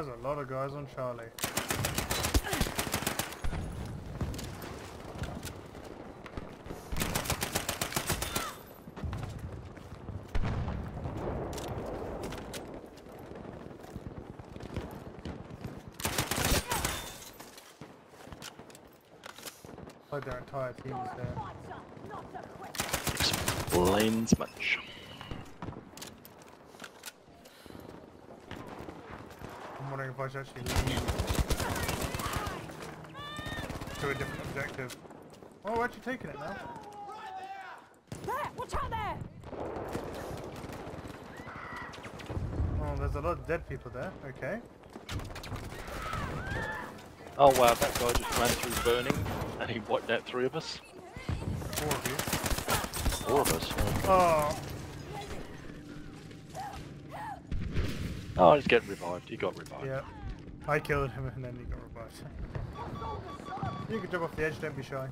There's a lot of guys on Charlie. Like their entire team is there. Explains much. I'm wondering if I should actually leave to a different objective. Oh, we're actually taking it now. There! Watch out there! Oh, there's a lot of dead people there. Okay. Oh wow, that guy just ran through burning and he wiped out three of us. Four of you. Four of us. Oh, Oh, he's getting revived. He got revived. yeah. I killed him and then he got revived. You can jump off the edge, don't be shy.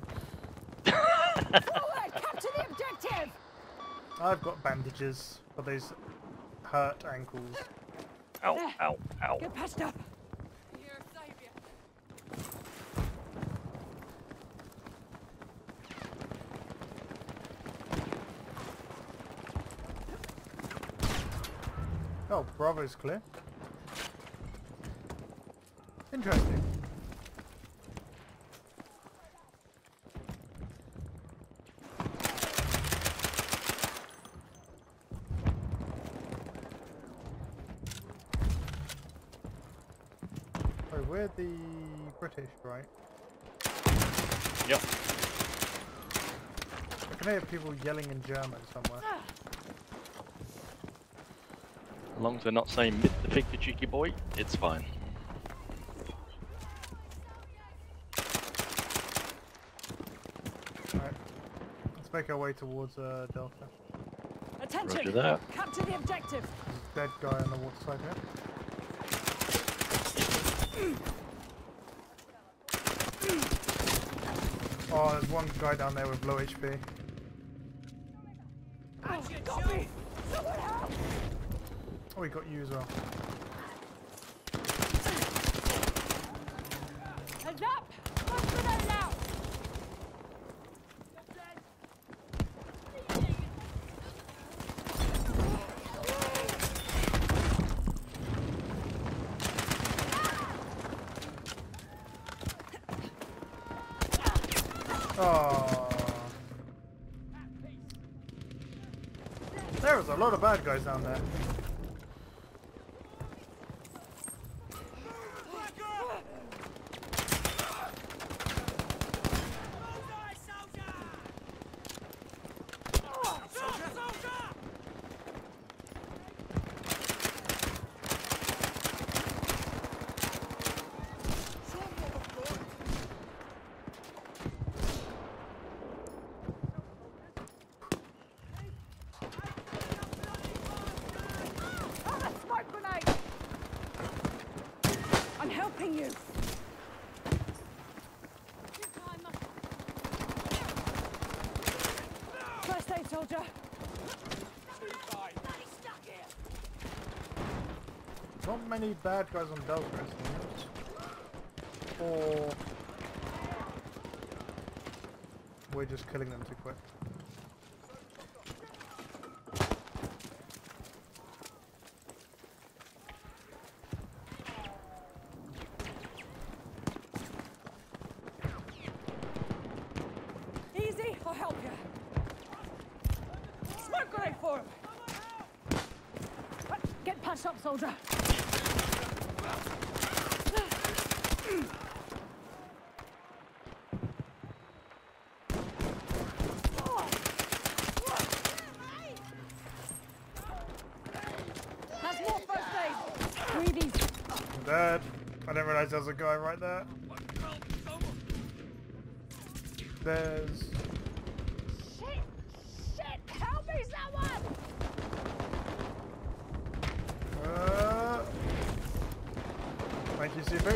Forward! Capture the objective! I've got bandages for those hurt ankles. Ow, ow, ow. Get patched up! Oh, Bravo's clear. Interesting. Oh, we're the British, right? Yep. I can hear people yelling in German somewhere. As long as they're not saying "Mit the fig the cheeky boy, it's fine. Right. Let's make our way towards uh, Delta. Attention! Roger that. Capture the objective! There's a dead guy on the water side here. Oh, there's one guy down there with low HP. Oh, got me! Someone help! Oh, he got you as well. Heads up! Grenade out! Oh. There was a lot of bad guys down there. Ah, smoke grenade! I'm helping you! Soldier! Not many bad guys on seems. Or... We're just killing them too quick. Easy, I'll help you. Smoke grenade for him. Uh, Get patched up, soldier. Dead. I didn't realize there was a guy right there. There's... Shit! Shit! Help me, someone! Uh... Thank you, CP.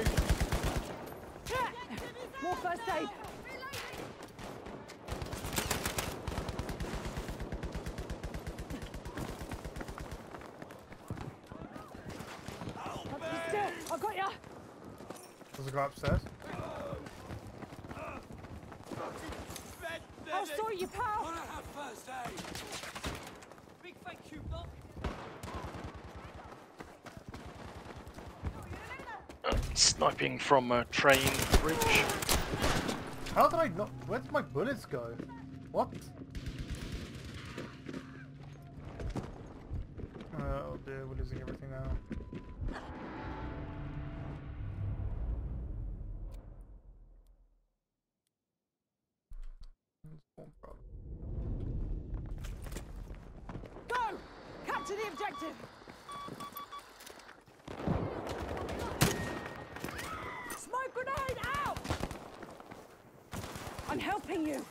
More first aid. I'll be still. I'll Does it go upstairs? I'll sort you, pal. Wanna have first aid? Big thank you, Doc. Uh, sniping from a train bridge. How did I not? Where did my bullets go? What? Uh, oh dear, we're losing everything now. Go! Capture the objective! Smoke grenade out! I'm helping you.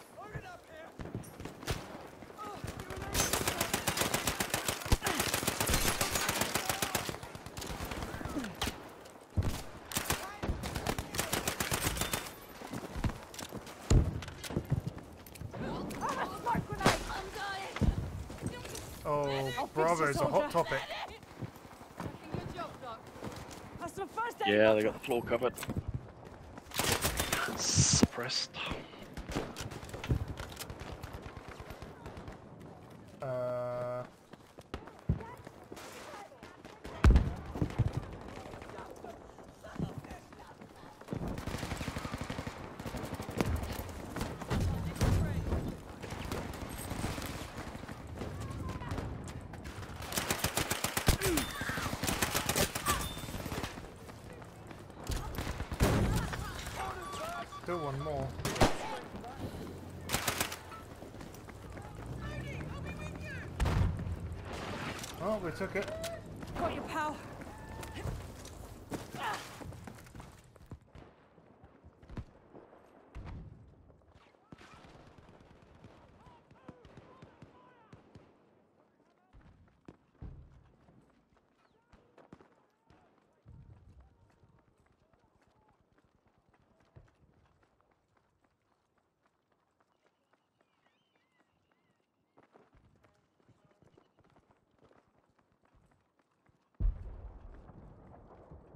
Smoke grenade! Oh, Bravo you, is a hot topic. That's the first aid. Yeah, they got the floor covered. Suppressed. Uh, We took it. Got your pal.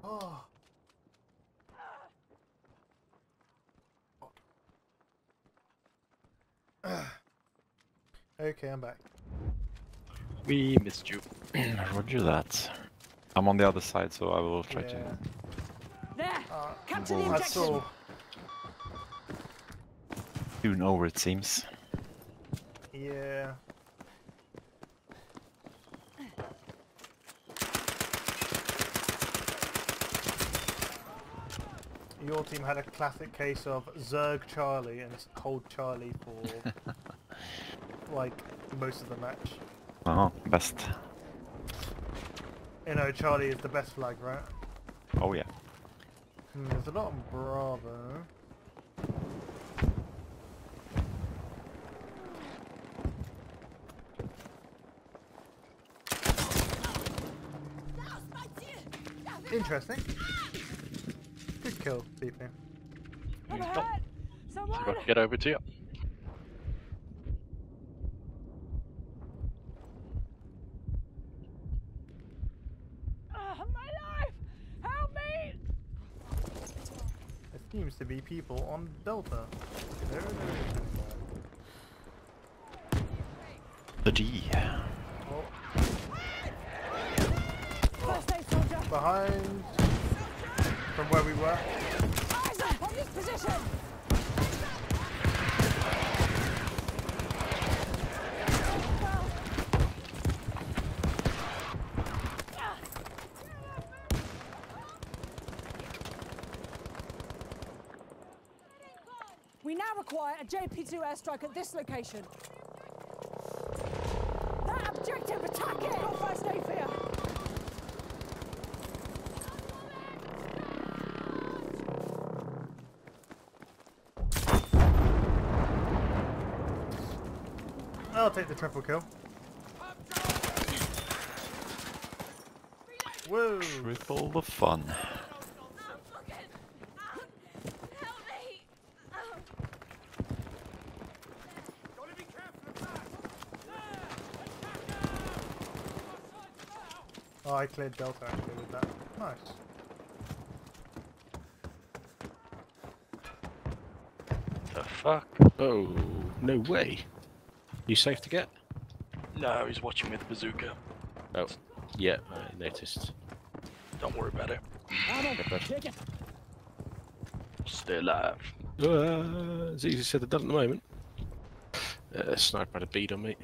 Oh. okay, I'm back. We missed you. Roger that. I'm on the other side, so I will try Yeah. to. There. Uh, Capture the Whoa. I objective. saw. Soon over, it seems. Yeah. Your team had a classic case of Zerg Charlie and hold Charlie for like most of the match. Oh, best. You know, Charlie is the best flag, right? Oh yeah. Hmm, there's a lot on Bravo. Interesting. Good kill, BP. I'm Stop. hurt. Someone. Got to get over to you. Ah, my life! Help me! There seems to be people on Delta. There it is. The D. Oh, First behind. From where we were. Eyes up on this position. We now require a JP2 airstrike at this location. That objective, attack I'll take the triple kill. Whoa. Triple the fun. Oh, I cleared Delta actually with that. Nice. The fuck? Oh, no way. You safe to get? No, he's watching with the bazooka. Oh, yeah, I noticed. Don't worry about it. Okay, bud. Stay alive. Uh, it's easier said than done at the moment. Uh, sniper had a bead on me.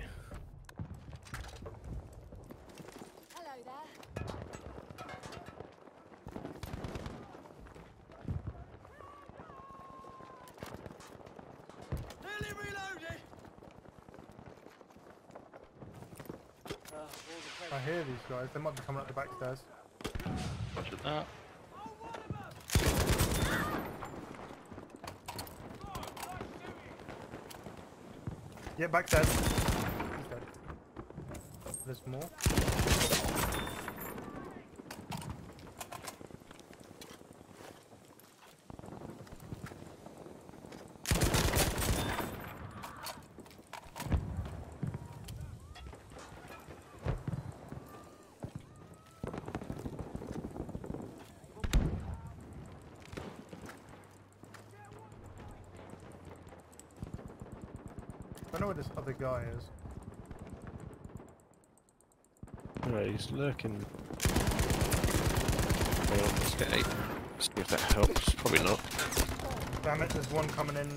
I hear these guys. They might be coming up the back stairs. Roger that. Uh, Yeah, back stairs. He's dead. There's more. I don't know where this other guy is. Alright, he's lurking. Hang on, let's get eight. See if that helps. Probably not. Damn it, there's one coming in